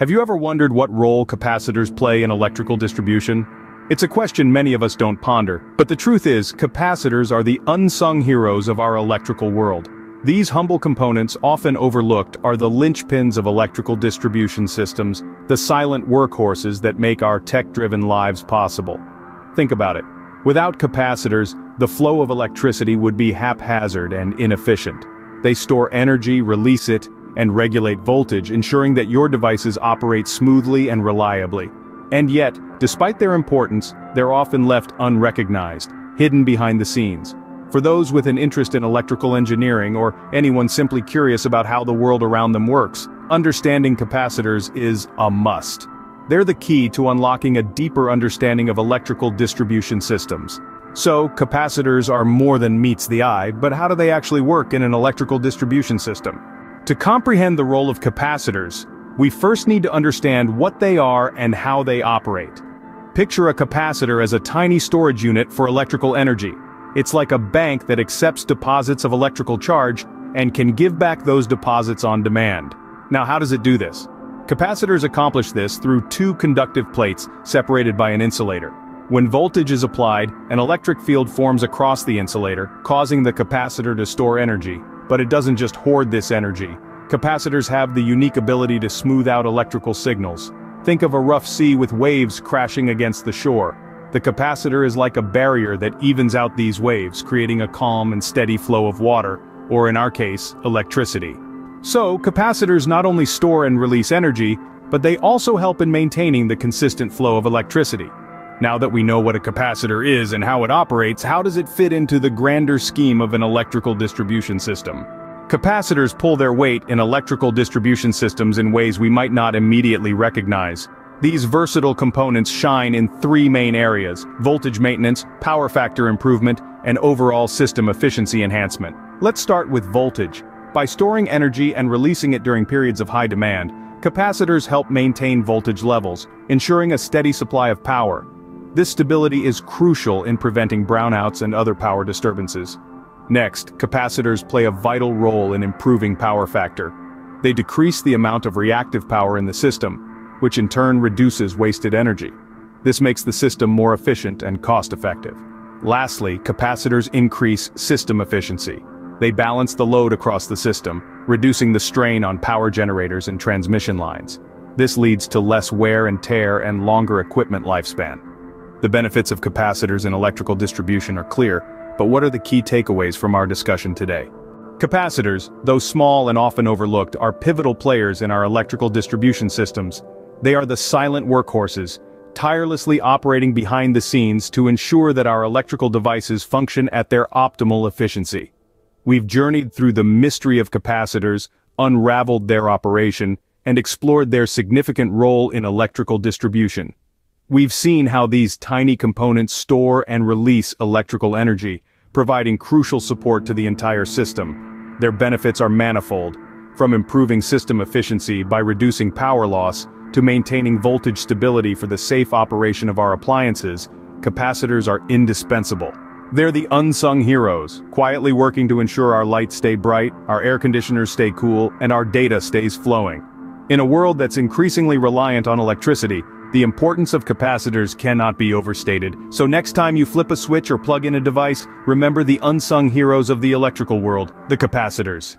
Have you ever wondered what role capacitors play in electrical distribution? It's a question many of us don't ponder, but the truth is, capacitors are the unsung heroes of our electrical world. These humble components, often overlooked, are the linchpins of electrical distribution systems, the silent workhorses that make our tech-driven lives possible. Think about it. Without capacitors, the flow of electricity would be haphazard and inefficient. They store energy, release it, and regulate voltage ensuring that your devices operate smoothly and reliably. And yet, despite their importance, they're often left unrecognized, hidden behind the scenes. For those with an interest in electrical engineering or anyone simply curious about how the world around them works, understanding capacitors is a must. They're the key to unlocking a deeper understanding of electrical distribution systems. So, capacitors are more than meets the eye, but how do they actually work in an electrical distribution system? To comprehend the role of capacitors, we first need to understand what they are and how they operate. Picture a capacitor as a tiny storage unit for electrical energy. It's like a bank that accepts deposits of electrical charge and can give back those deposits on demand. Now how does it do this? Capacitors accomplish this through two conductive plates separated by an insulator. When voltage is applied, an electric field forms across the insulator, causing the capacitor to store energy, but it doesn't just hoard this energy. Capacitors have the unique ability to smooth out electrical signals. Think of a rough sea with waves crashing against the shore. The capacitor is like a barrier that evens out these waves, creating a calm and steady flow of water, or in our case, electricity. So, capacitors not only store and release energy, but they also help in maintaining the consistent flow of electricity. Now that we know what a capacitor is and how it operates, how does it fit into the grander scheme of an electrical distribution system? Capacitors pull their weight in electrical distribution systems in ways we might not immediately recognize. These versatile components shine in three main areas, voltage maintenance, power factor improvement, and overall system efficiency enhancement. Let's start with voltage. By storing energy and releasing it during periods of high demand, capacitors help maintain voltage levels, ensuring a steady supply of power. This stability is crucial in preventing brownouts and other power disturbances. Next, capacitors play a vital role in improving power factor. They decrease the amount of reactive power in the system, which in turn reduces wasted energy. This makes the system more efficient and cost-effective. Lastly, capacitors increase system efficiency. They balance the load across the system, reducing the strain on power generators and transmission lines. This leads to less wear and tear and longer equipment lifespan. The benefits of capacitors in electrical distribution are clear, but what are the key takeaways from our discussion today? Capacitors, though small and often overlooked, are pivotal players in our electrical distribution systems. They are the silent workhorses, tirelessly operating behind the scenes to ensure that our electrical devices function at their optimal efficiency. We've journeyed through the mystery of capacitors, unraveled their operation, and explored their significant role in electrical distribution. We've seen how these tiny components store and release electrical energy, providing crucial support to the entire system. Their benefits are manifold, from improving system efficiency by reducing power loss, to maintaining voltage stability for the safe operation of our appliances, capacitors are indispensable. They're the unsung heroes, quietly working to ensure our lights stay bright, our air conditioners stay cool, and our data stays flowing. In a world that's increasingly reliant on electricity, the importance of capacitors cannot be overstated, so next time you flip a switch or plug in a device, remember the unsung heroes of the electrical world, the capacitors.